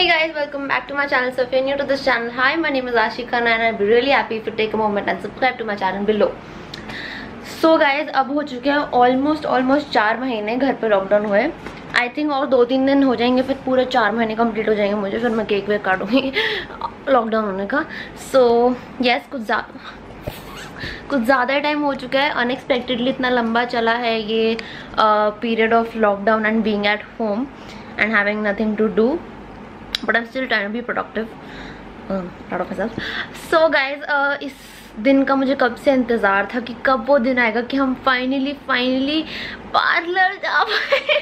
Hey guys, welcome back to my channel. So if you're new to this channel, hi, my name is Ashika and I'd be really happy if you take a moment and subscribe to my channel below. So guys, अब हो चुके हैं almost almost चार महीने घर पे lockdown हुए। I think और दो तीन दिन हो जाएँगे फिर पूरे चार महीने कंप्लीट हो जाएँगे मुझे फिर मैं केक वेक काटूँगी। लॉकडाउन होने का। So, yes, कुछ ज़्यादा कुछ ज़्यादा टाइम हो चुका है। अनएक्सपेक्टेडली इतना लंबा चला है ये period of lockdown and being at home and having nothing to do but I still trying be productive so guys इस दिन का मुझे कब से इंतज़ार था कि कब वो दिन आएगा कि हम फाइनली फाइनली पार्लर जा पाए?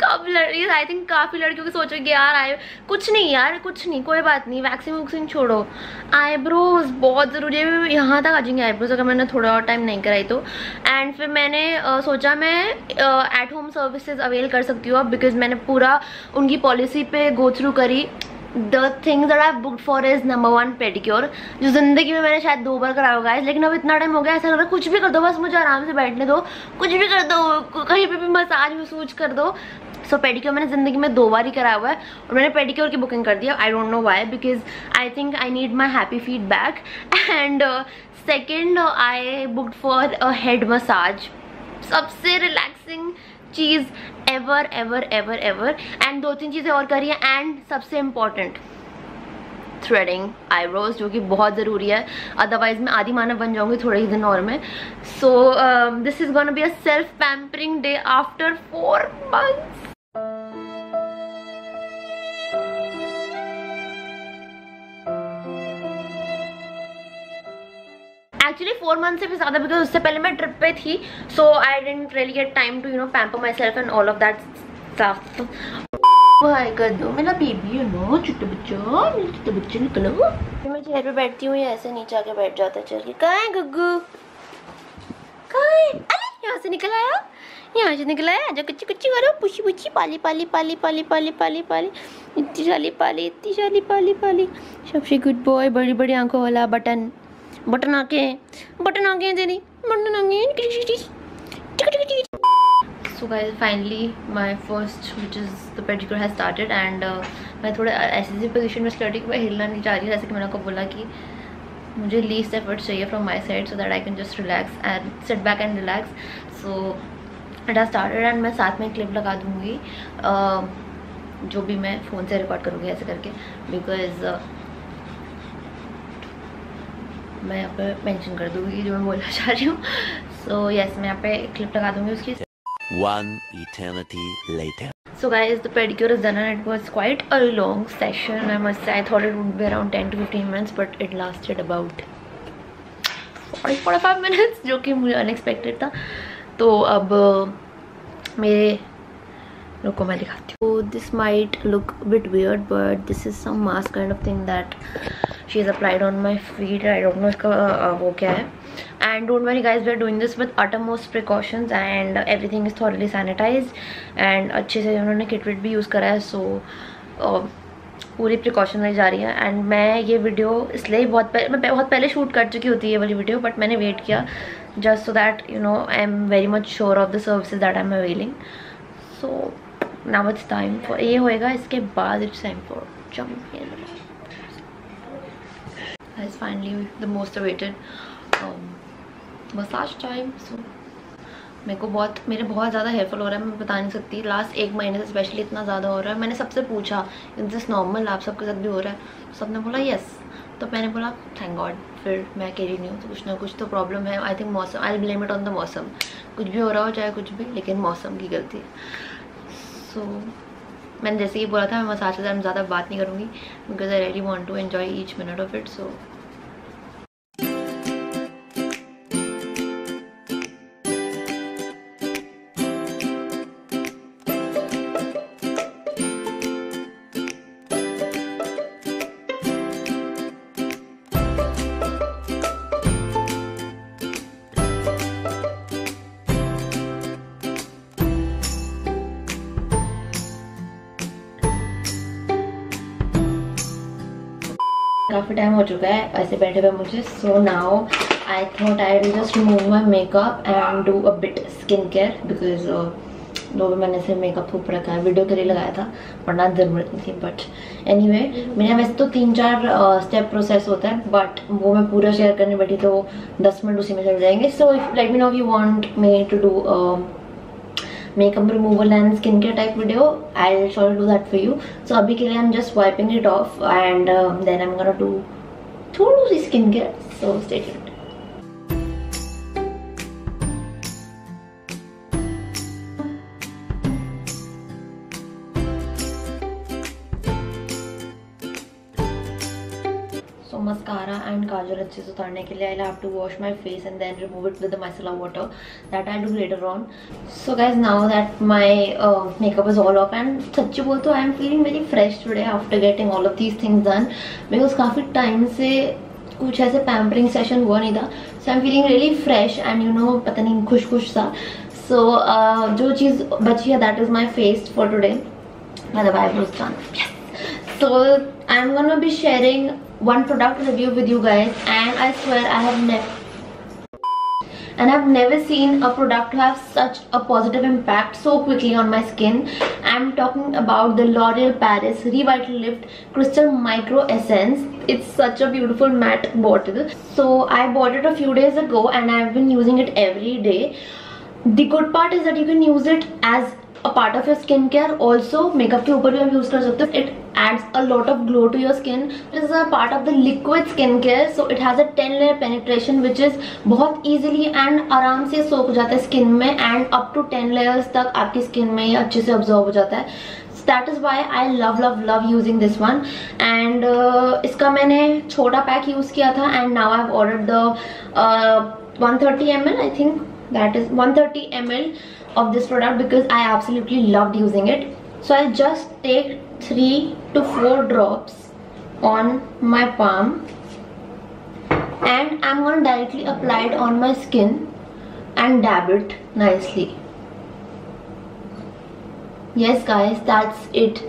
कब लड़की आई थिंक काफ़ी लड़कियों के की कि यार आए कुछ नहीं यार कुछ नहीं कोई बात नहीं वैक्सीन वैक्सीन छोड़ो। आईब्रोज बहुत ज़रूरी है यहाँ तक आ जाएँगे आईब्रोज अगर मैंने थोड़ा और टाइम नहीं कराई तो। एंड फिर मैंने आ, सोचा मैं एट होम सर्विसेज़ अवेल कर सकती हूँ अब बिकॉज़ मैंने पूरा उनकी पॉलिसी पे गो थ्रू करी। The things that I book for is number one pedicure जो ज़िंदगी में मैंने शायद दो बार कराया होगा लेकिन अब इतना टाइम हो गया ऐसा लग रहा कुछ भी कर दो बस मुझे आराम से बैठने दो कुछ भी कर दो कहीं पे भी मसाज मसूज कर दो। सो so, पेडिक्योर मैंने ज़िंदगी में दो बार ही कराया हुआ है और मैंने पेडिक्योर की बुकिंग कर दिया I don't know why because I think I need my happy feedback and second I booked for a head massage सबसे relaxing cheese ever ever ever ever and दो तीन चीज़ें और करिए एंड सबसे इंपॉर्टेंट थ्रेडिंग आईब्रोज जो कि बहुत ज़रूरी है। अदरवाइज़ मैं आदि मानव बन जाऊँगी थोड़े ही दिन और में। So this is gonna be a self pampering day after four months actually four month से भी ज़्यादा बिकॉज़ उससे पहले मैं ट्रिप पे थी so I didn't really get time to you know pamper my self and all of that stuff कर दो मेरा बेबी है ना छोटे बच्चा मेरे छोटे बच्चे निकलो। मैं चेयर पे बैठती हूँ ऐसे नीचे आके बैठ जाता है चल के। कहाँ है गुग्गू? कहाँ है? अरे यहाँ से निकल आया। यहाँ से निकल आया। जो कुछ कुछ करो पुछी पुछी पाली पाली पाली पाली पाली पाली पाली। इतनी साली पाली इतनी साली पाली पाली। सबसे गुड बॉय बड़ी बड़ी आँखों वाला बटन बटन आके बटन आके तेरी बटन आके so guys finally my first which is the pedicure has started and मैं थोड़ा ऐसी सी पोजीशन में स्टडी कि मैं हिलना नहीं चाह रही जैसे कि मैंने आपको बोला कि मुझे लीस्ट एफर्ट चाहिए from my side so that I can just relax and sit back and relax so it has started and मैं साथ में क्लिप लगा दूँगी uh, जो भी मैं फ़ोन से रिकॉर्ड करूँगी ऐसे करके बिकॉज़ मैं यहाँ पे मेंशन कर दूँगी जो मैं बोलना चाह रही हूँ सो यस मैं यहाँ पे क्लिप लगा दूँगी उसकी One eternity later. So guys, the pedicure is done and it was quite a long session. I must say, I thought it would be around 10 to 15 minutes, but it lasted about 40-45 minutes, जो कि मुझे unexpected था. तो अब मेरे रुको मैं दिखाती हूँ this might look bit weird but this is some mask kind of thing that she is applied on my feet I don't know इसका वो क्या है. And don't worry guys we are doing this with utmost precautions and everything is thoroughly sanitize and अच्छे से उन्होंने किटविट भी use करा है सो so, पूरी प्रिकॉशन ली जा रही है. एंड मैं ये वीडियो इसलिए बहुत पहले मैं बहुत पहले शूट कर चुकी होती है ये वाली वीडियो बट मैंने वेट किया just so that you know I am very much sure of the services that I am availing so now it's time for ये होएगा इसके बाद it's time for jump is finally the most awaited massage time so मेरे को बहुत मेरे बहुत ज़्यादा हेयरफॉल हो रहा है मैं बता नहीं सकती। लास्ट एक महीने से स्पेशली इतना ज़्यादा हो रहा है। मैंने सबसे पूछा इज़ दिस नॉर्मल आप सबके साथ भी हो रहा है? सबने बोला येस तो मैंने बोला थैंक गॉड फिर मैं अकेली नहीं हूँ तो कुछ ना कुछ तो प्रॉब्लम है। आई थिंक मौसम I blame it on the मौसम. कुछ भी हो रहा हो चाहे कुछ भी लेकिन मौसम की गलती है। सो so, मैंने जैसे ही बोला था, मैं मसाज के साथ ज़्यादा बात नहीं करूँगी because I really want to enjoy each minute of it so काफ़ी टाइम हो चुका है। ऐसे बैठे हुए मुझे। So now I thought I will just move my makeup and do a bit skin care because जो भी मैंने सिर्फ़ मेकअप थूप रखा है वीडियो के लिए लगाया था, वरना ज़रूरत नहीं थी बट एनी वे मेरे वैसे तो तीन चार स्टेप प्रोसेस होता है बट वो मैं पूरा शेयर करने बैठी तो दस मिनट उसी में चल जाएँगे। So if let me know you want me to do makeup removal and skincare type video i'll surely do that for you. So abhi i'm just wiping it off and um, then i'm gonna do thoda skincare. So stay tuned so mascara and kajal अच्छे से उतारने के लिए I have to wash my face and then remove it with the micellar water that I do later on so guys now that my makeup is all off and सच्चे बोल तो I am feeling very fresh today after getting all of these things done because काफ़ी time से कुछ ऐसे pampering session हुआ नहीं था. So I am feeling really fresh and you know पता नहीं खुश खुश सा सो जो चीज़ बची है that is my face for today मैं दबाई फ्रोस्तान so I am wanna be sharing one product review with you guys and I swear I have never and I've never seen a product to have such a positive impact so quickly on my skin. I'm talking about the L'Oreal Paris Revital Lift Crystal Micro Essence. It's such a beautiful matte bottle. So I bought it a few days ago and I've been using it every day. The good part is that you can use it as a part of your skincare. Also, makeup ke upar bhi aap use kar sakte. It adds a lot of glow to your skin this is a part of the liquid skincare so it has a 10 layer penetration which is बहुत easily and आराम से सोख जाता है skin में and up to 10 layers तक आपकी skin में ये अच्छे से absorb हो जाता है that is why I love love love using this one and uh, इसका मैंने छोटा पैक यूज़ किया था and now I've ordered the uh, 130 ml I think that is 130 ml of this product because I absolutely loved using it so I just take 3 to 4 drops on my palm and I'm going to directly apply it on my skin and dab it nicely. Yes guys, that's it.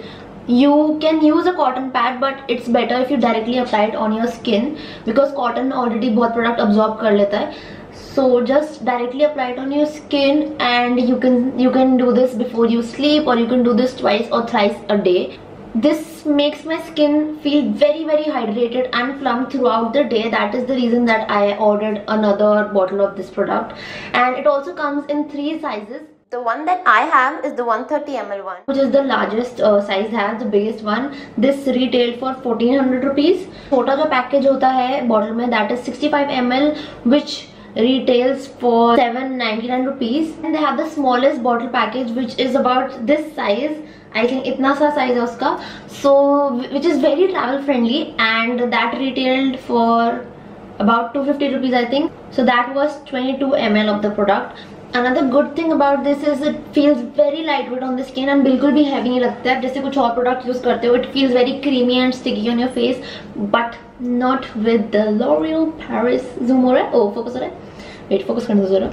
You can use a cotton pad but it's better if you directly apply it on your skin because cotton already बहुत product absorb कर लेता है so just directly apply it on your skin and you can you can do this before you sleep or you can do this twice or thrice a day this makes my skin feel very very hydrated and plump throughout the day that is the reason that i ordered another bottle of this product and it also comes in three sizes the one that I have is the 130 ml one which is the largest uh, size has the biggest one this retailed for 1400 rupees छोटा जो package होता है bottle में that is 65 ml which retails for 799 rupees and they have the smallest bottle package which is about this size I think itna sa size hai uska so which is very travel friendly and that retailed for about 250 rupees I think so that was 22 ml of the product another good thing about this is it feels very lightweight on the skin and बिल्कुल भी heavy नहीं लगता है जैसे कुछ और product use करते हो it feels very creamy and sticky on your face but not with the L'Oreal Paris zoom हो है oh focus हो रहा है wait focus करने दो जरा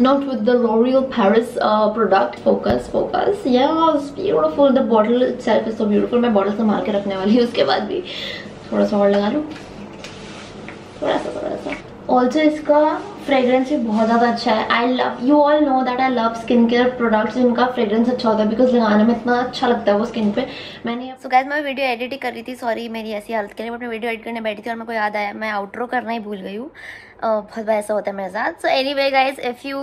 not with the L'Oreal Paris uh, product focus focus yeah it's beautiful the bottle itself is so beautiful मैं bottle संभाल के रखने वाली हूँ उसके बाद भी थोड़ा सा और लगा लूँ थोड़ा सा थोड़ा सा ऑल्सो इसका फ्रेग्रेंस भी बहुत ज़्यादा अच्छा है। I love you all no that I love skin care products जिनका फ्रेग्रेंस अच्छा होता है बिकॉज़ लगाने में इतना अच्छा लगता है वो स्किन पे। मैंने सो गैस मैं वीडियो एडिट कर रही थी सॉरी मेरी ऐसी हालत के लिए। बट मैं वीडियो एडिट करने बैठी थी और मेरे को याद आया, मैं आउटरो करना ही भूल गई हूँ। बहुत बार ऐसा होता है मेरे साथ। So anyway guys if you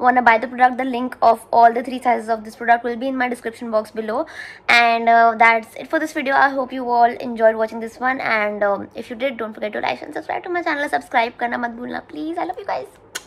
want buy the product the link of all the three sizes of this product will be in my description box below and that's it for this video I hope you all enjoy watching this one and if you did don't forget to like and subscribe to my channel subscribe करना मत भूलना please I love you guys guys.